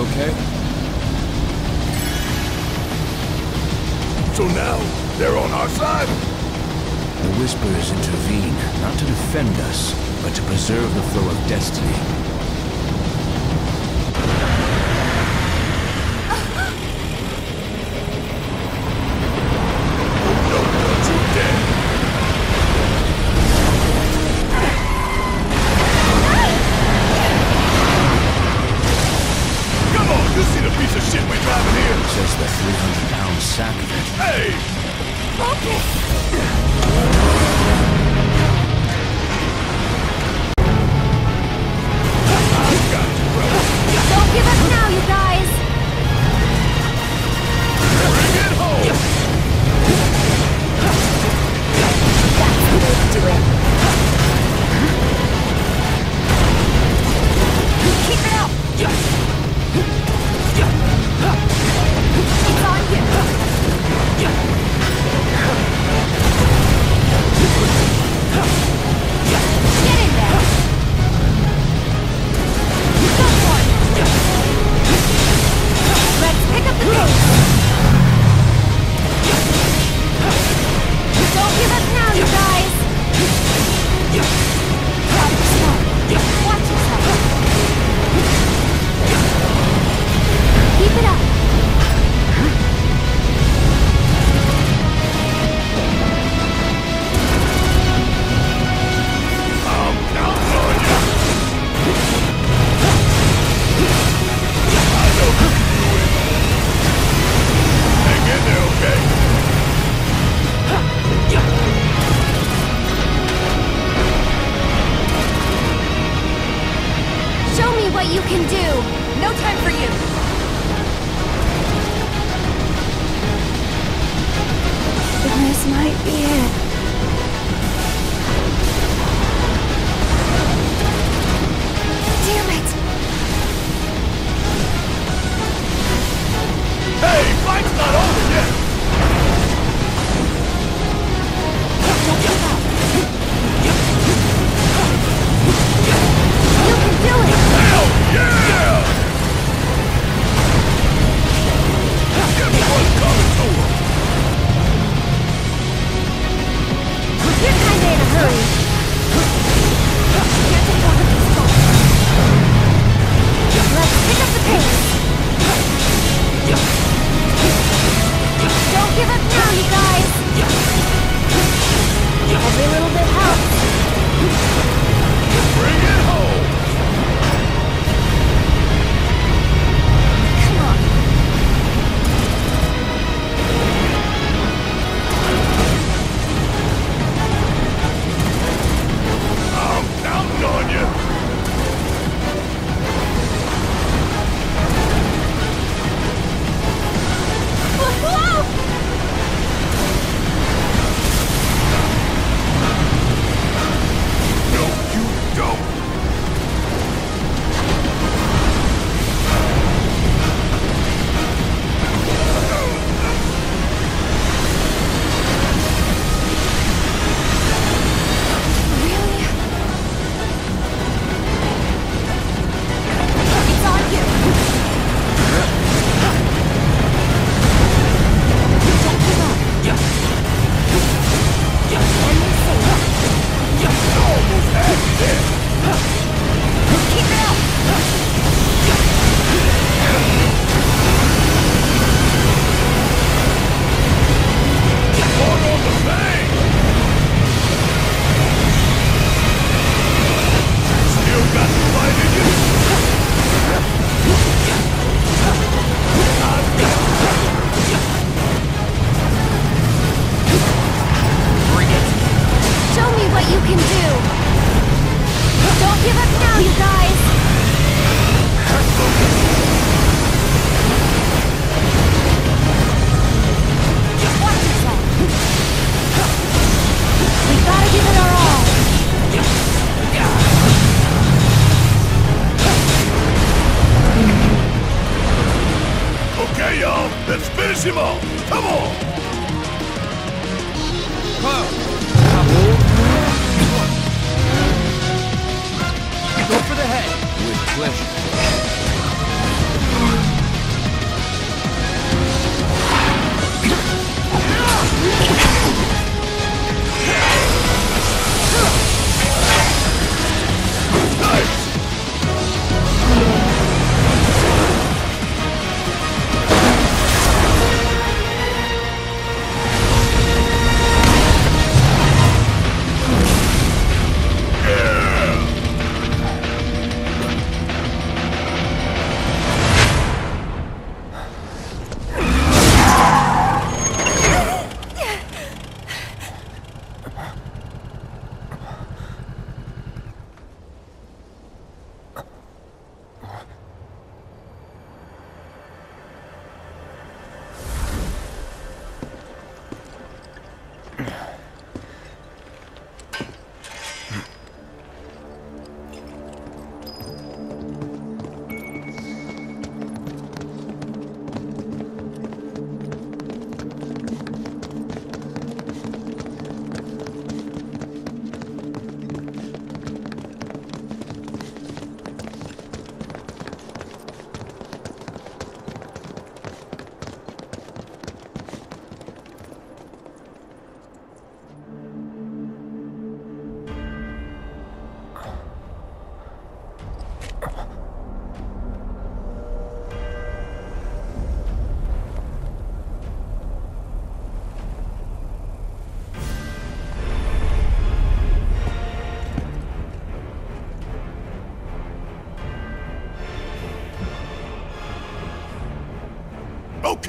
You okay? So now, they're on our side! The Whisperers intervene, not to defend us, but to preserve the flow of destiny.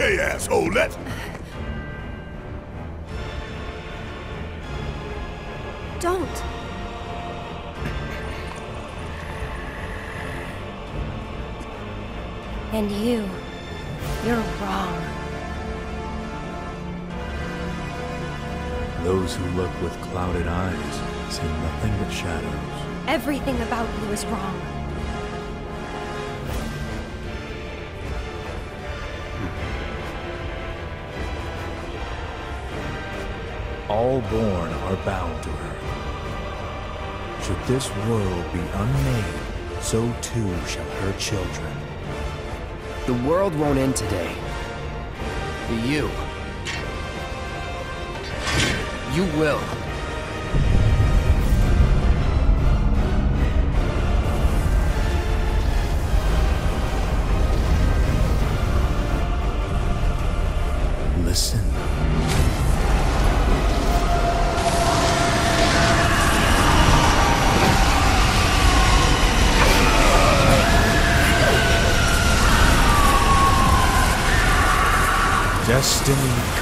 Okay, asshole, let's... Don't. And you, you're wrong. Those who look with clouded eyes see nothing but shadows. Everything about you is wrong. Born are bound to her. Should this world be unmade, so too shall her children. The world won't end today. But you. You will. Comes.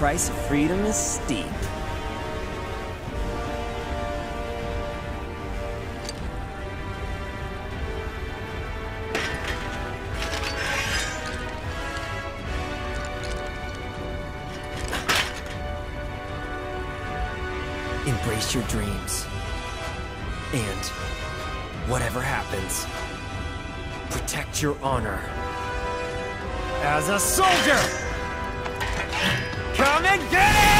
Price of freedom is steep. Embrace your dreams. And whatever happens, protect your honor. As a soldier! Come and get it!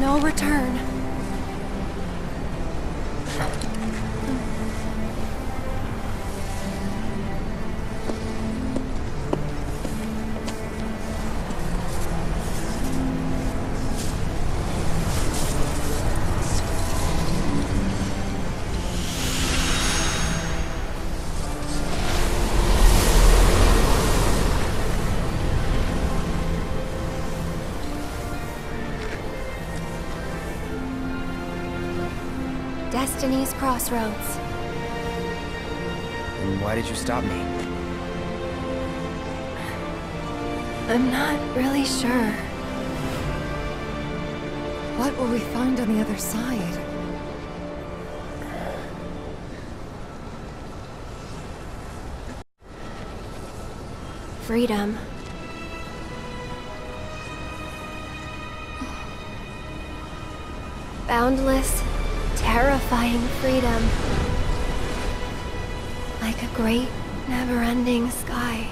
No return. Crossroads. And why did you stop me? I'm not really sure. What will we find on the other side? Freedom. Boundless, terrifying freedom. Like a great, never-ending sky.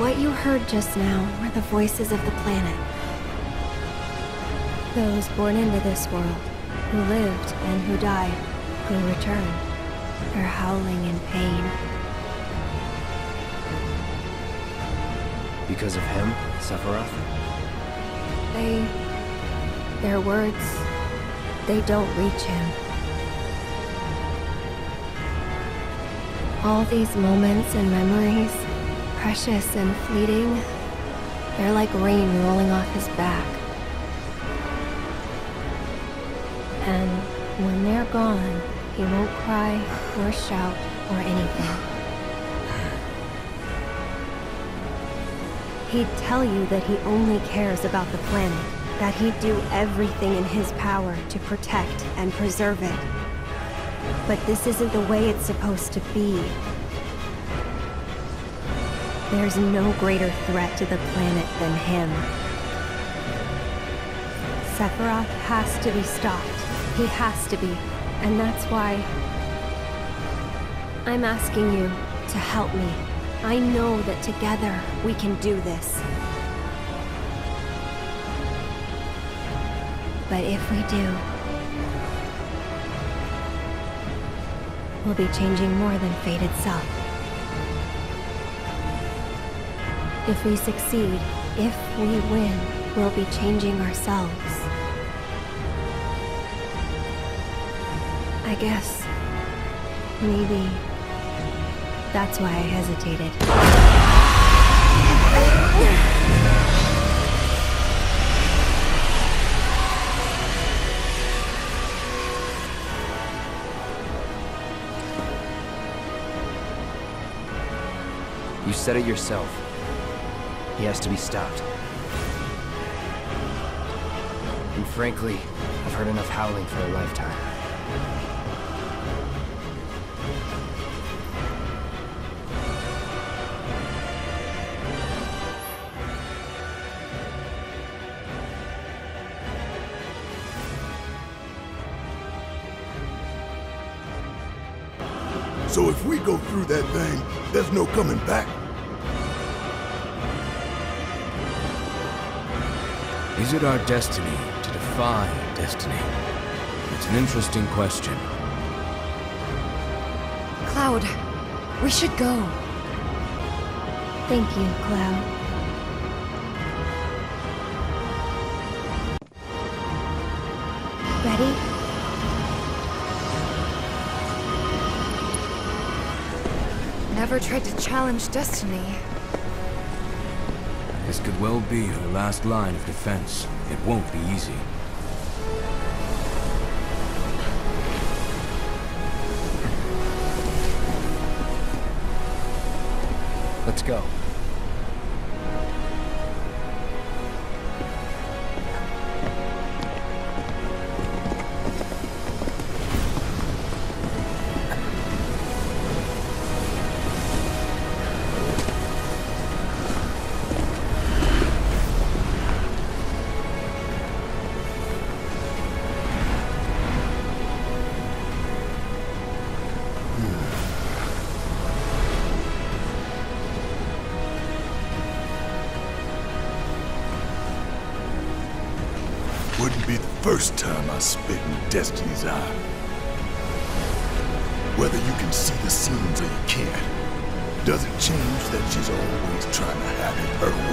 What you heard just now were the voices of the planet. Those born into this world, who lived and who died, who returned, are howling in pain. Because of him, Sephiroth? They... Their words... They don't reach him. All these moments and memories, precious and fleeting, they're like rain rolling off his back. And when they're gone, he won't cry or shout or anything. He'd tell you that he only cares about the planet, that he'd do everything in his power to protect and preserve it. But this isn't the way it's supposed to be. There's no greater threat to the planet than him. Sephiroth has to be stopped. He has to be. And that's why... I'm asking you to help me. I know that together we can do this. But if we do, we'll be changing more than fate itself. If we succeed, if we win, we'll be changing ourselves. I guess... maybe... that's why I hesitated. You said it yourself. He has to be stopped. And frankly, I've heard enough howling for a lifetime. Is it our destiny to defy destiny? It's an interesting question. Cloud, we should go. Thank you, Cloud. Ready? Never tried to challenge destiny. Could well be her last line of defense. It won't be easy. Let's go. Spit in Destiny's eye. Whether you can see the scenes or you can't, doesn't change that she's always trying to have it her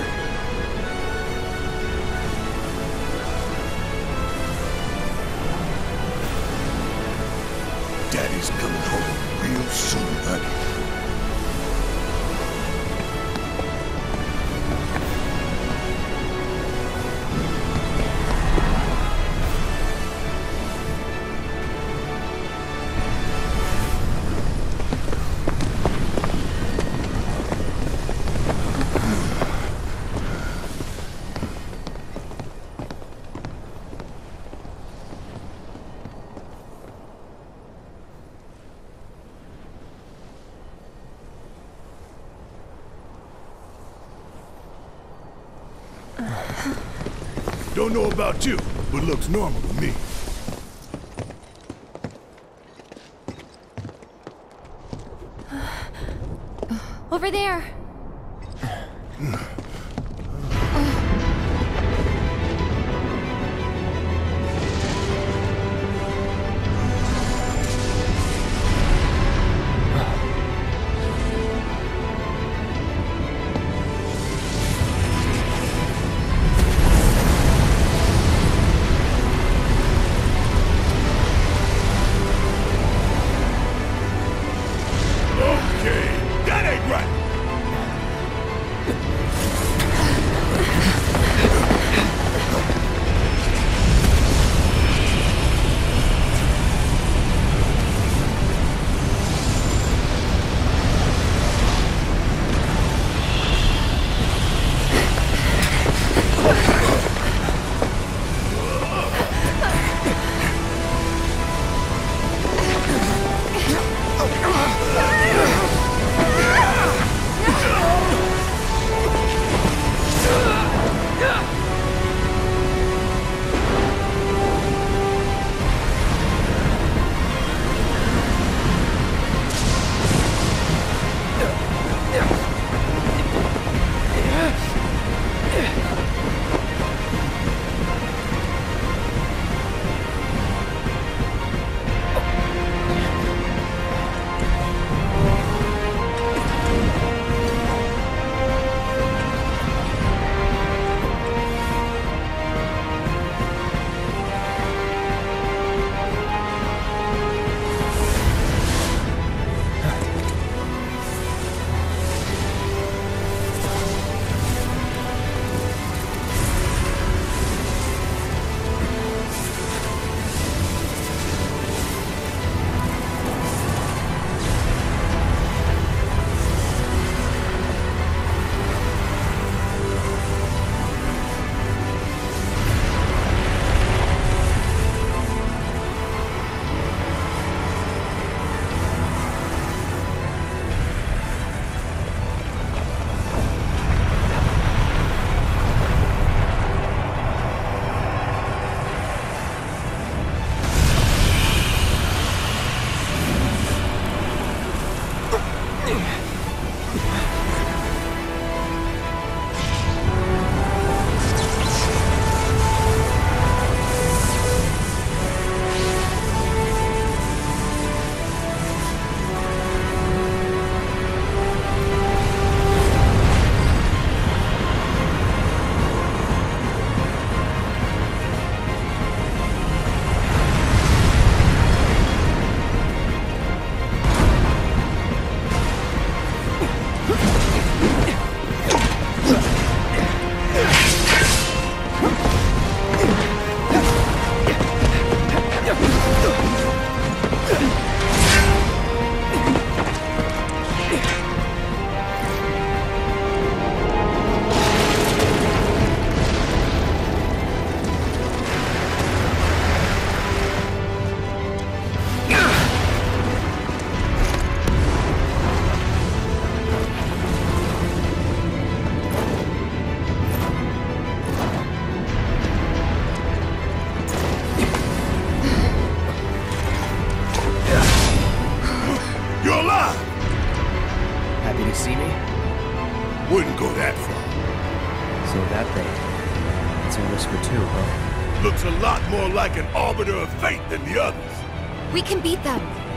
Don't know about you, but looks normal to me. Over there! We can beat them.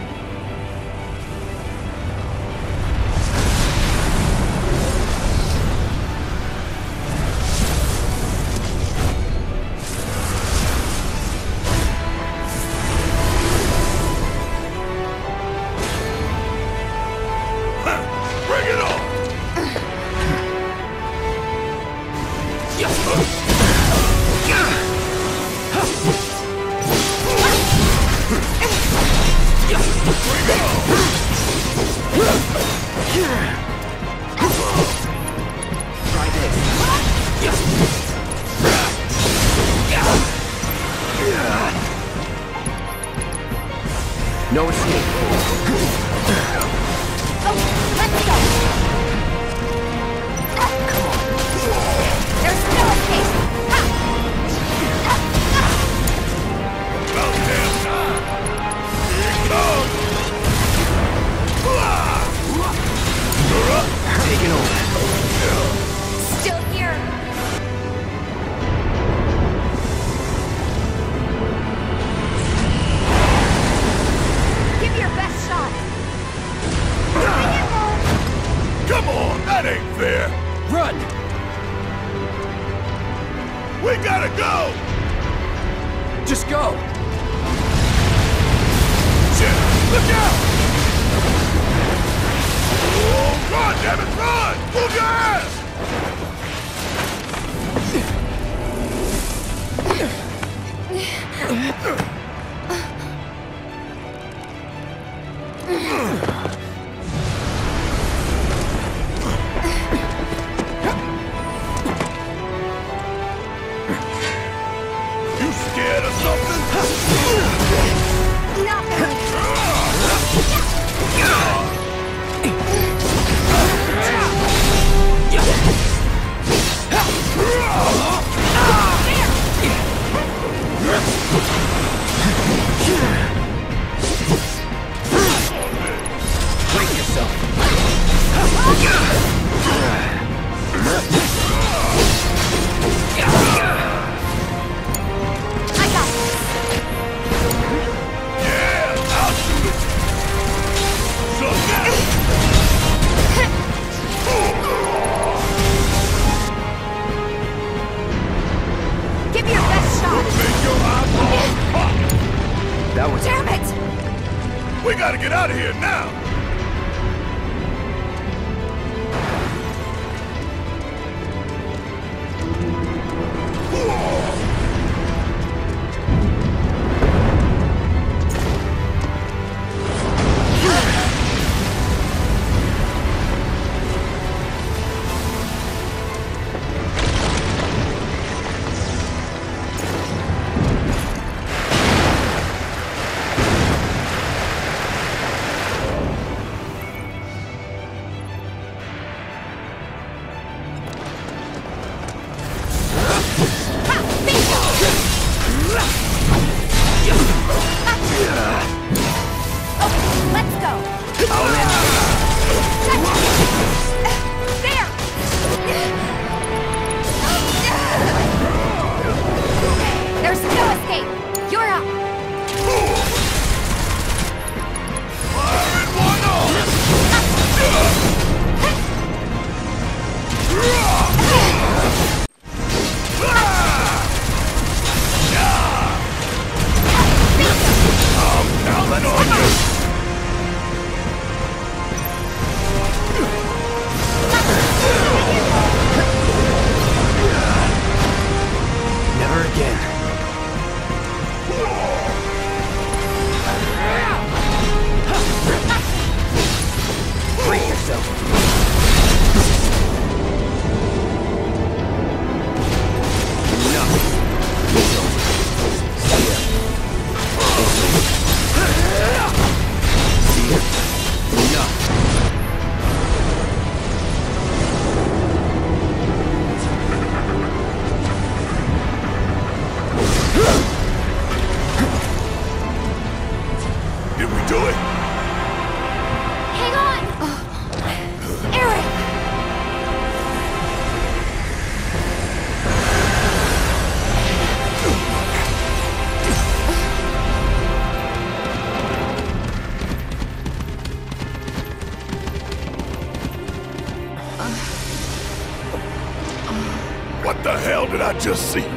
just see.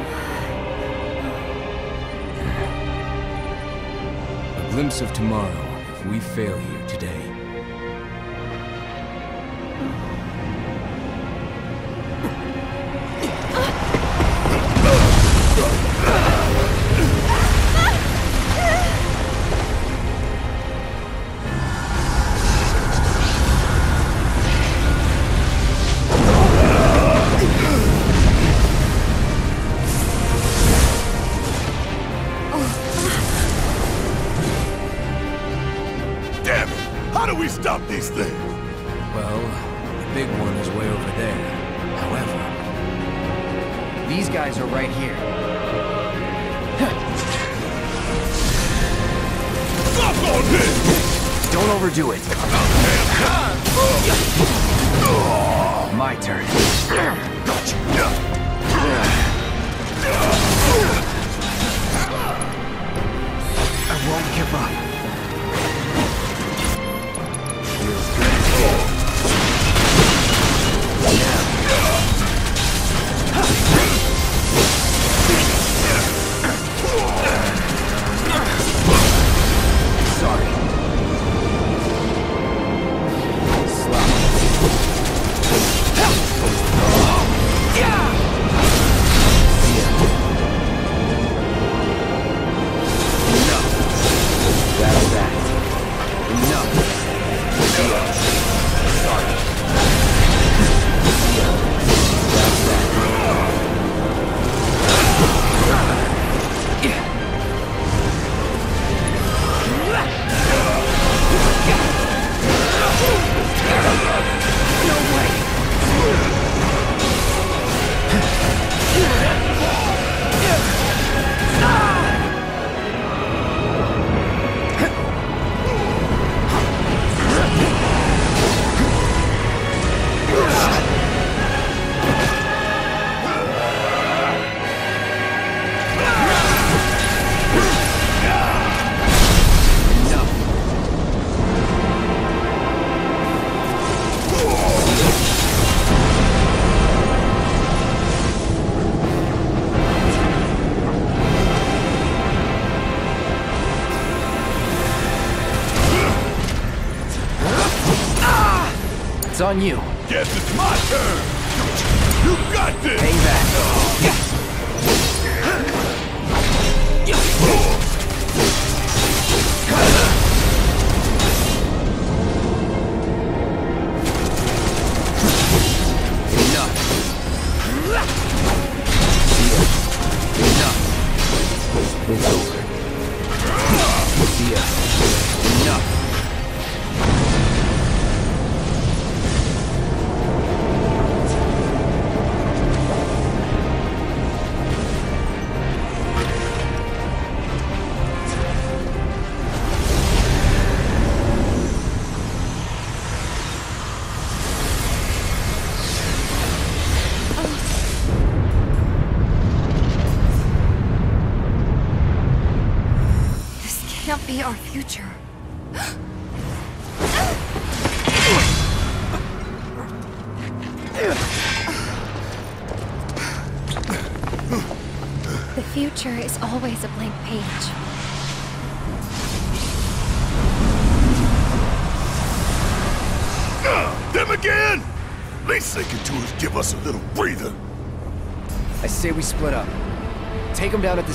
on you. Guess it's my turn!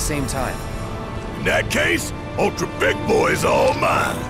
same time. In that case, Ultra Big Boy's all mine.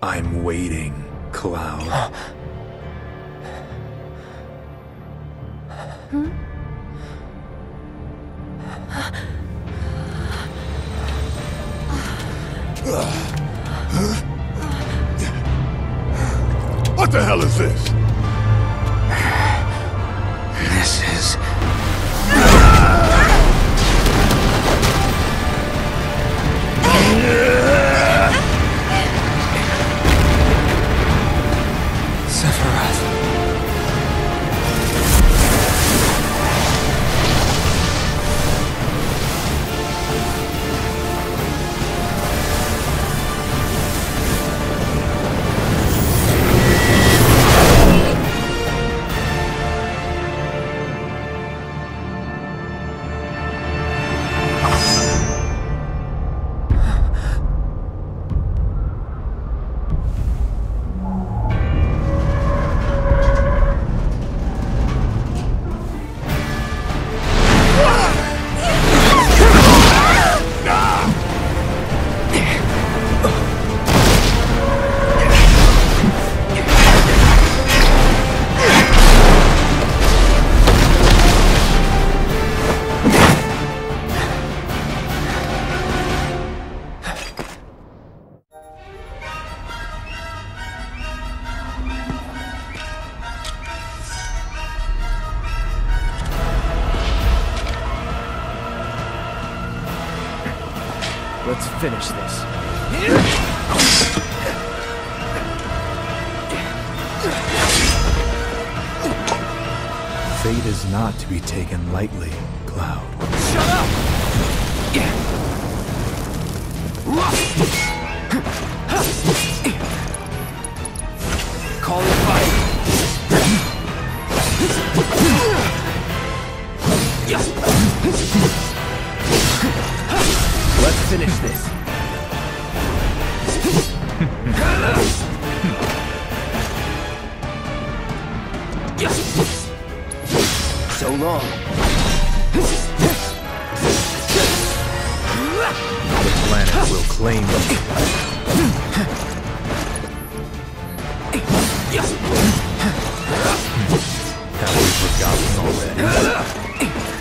I'm waiting, Cloud. What the hell is this? This is... Sephiroth. taken lightly, Cloud. Shut up! Call it fight. Let's finish this. So long. The planet will claim you. Have we forgotten already?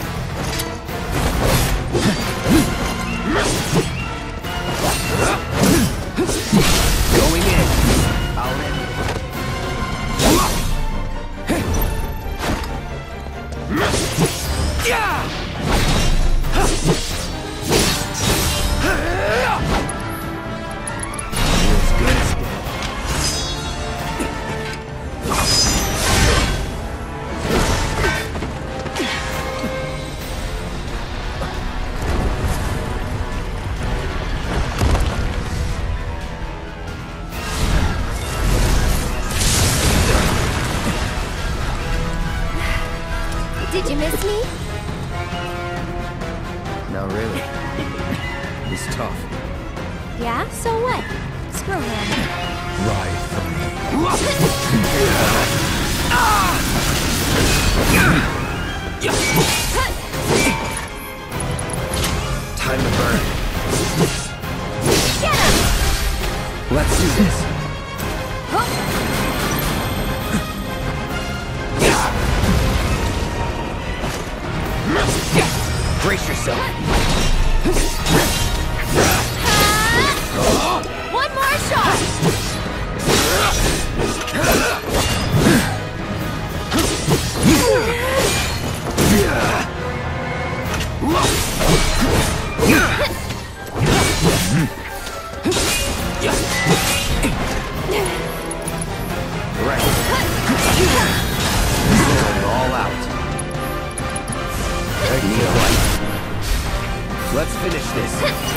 Let's do this. Brace yourself. One more shot! Finish this.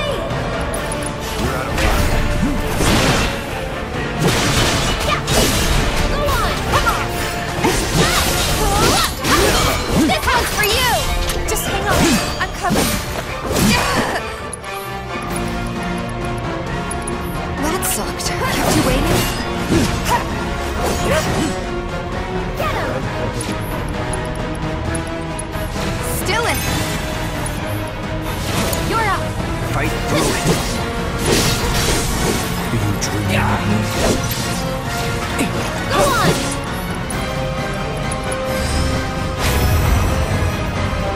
This house for you! Just hang on. I'm coming. That sucked. Kept you waiting? Get him! Still in! You're up! Fight through it! Do you dream? Go on!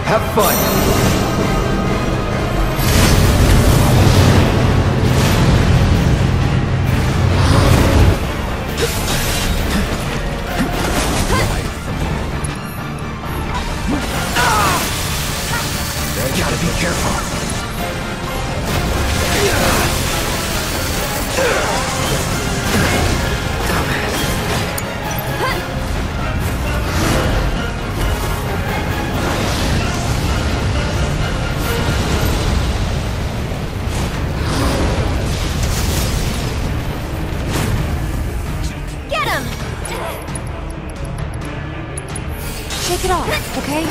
Have fun! Shake it off, okay?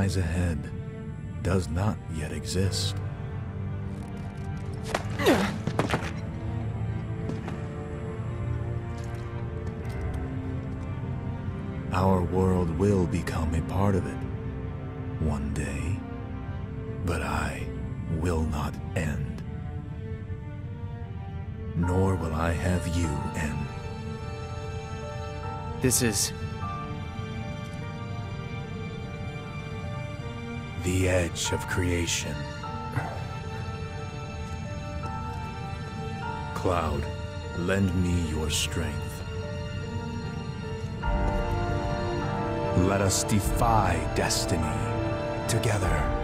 lies ahead does not yet exist. Our world will become a part of it one day, but I will not end. Nor will I have you end. This is... The edge of creation. Cloud, lend me your strength. Let us defy destiny together.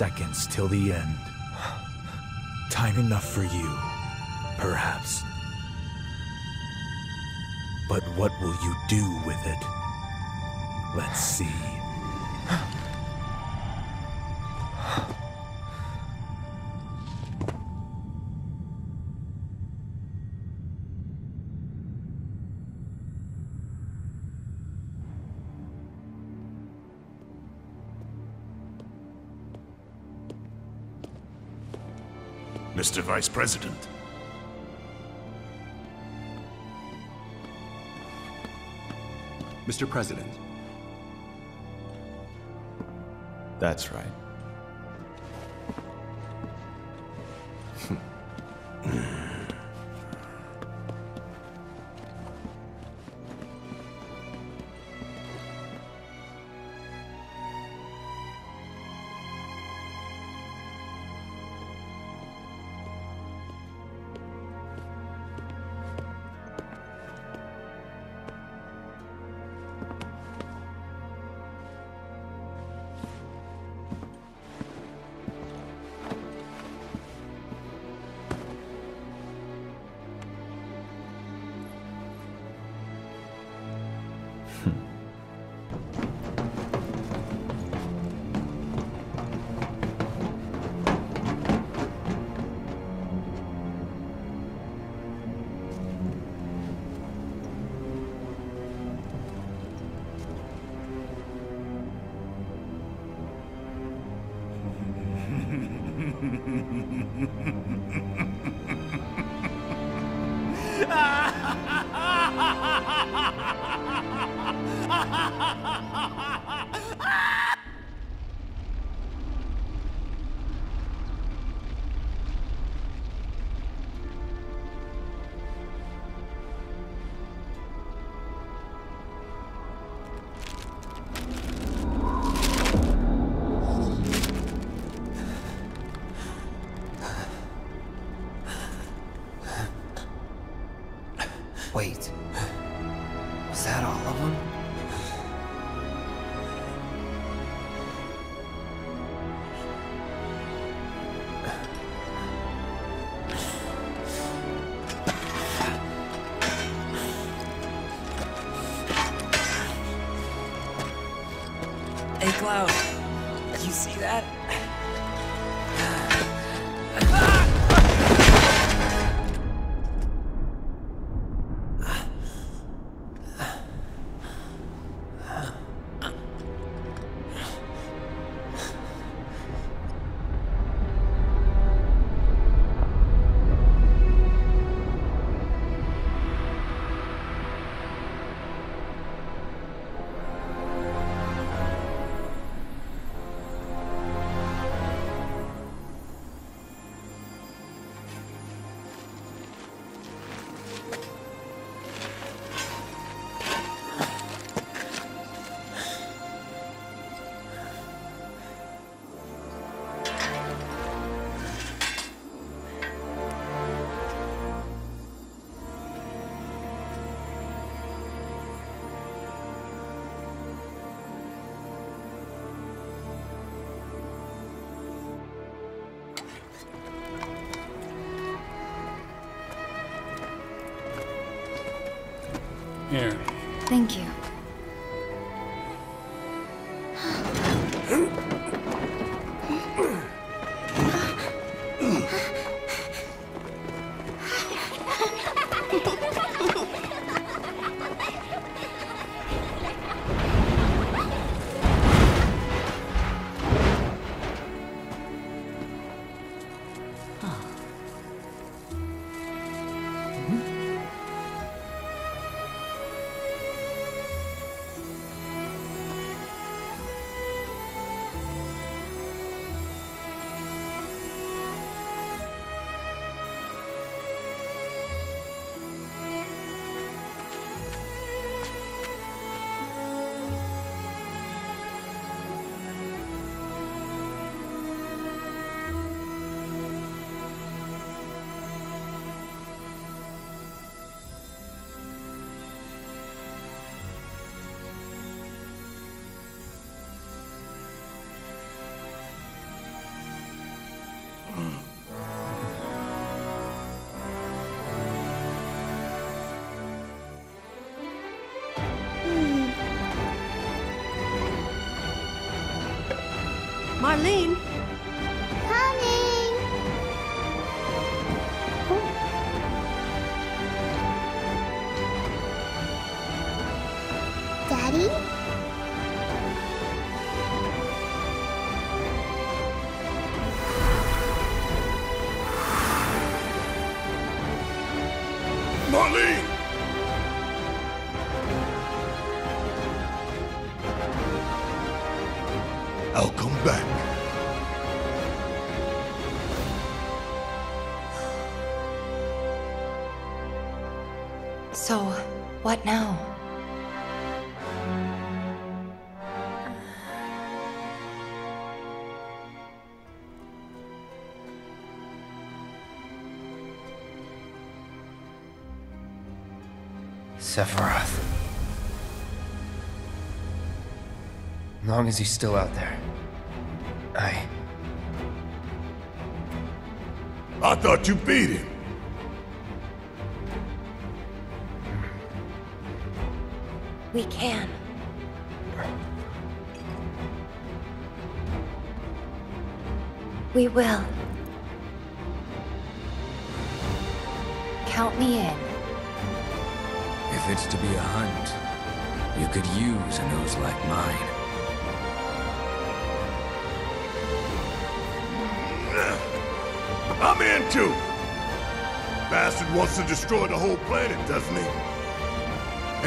Seconds till the end. Time enough for you, perhaps. But what will you do with it? Let's see. Mr. Vice President. Mr. President. That's right. Hey, Marlene! So, what now? Sephiroth. Long as he's still out there. I. I thought you beat him. We will. Count me in. If it's to be a hunt, you could use a nose like mine. I'm in too. Bastard wants to destroy the whole planet, doesn't he?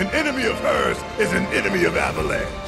An enemy of hers is an enemy of Avalanche.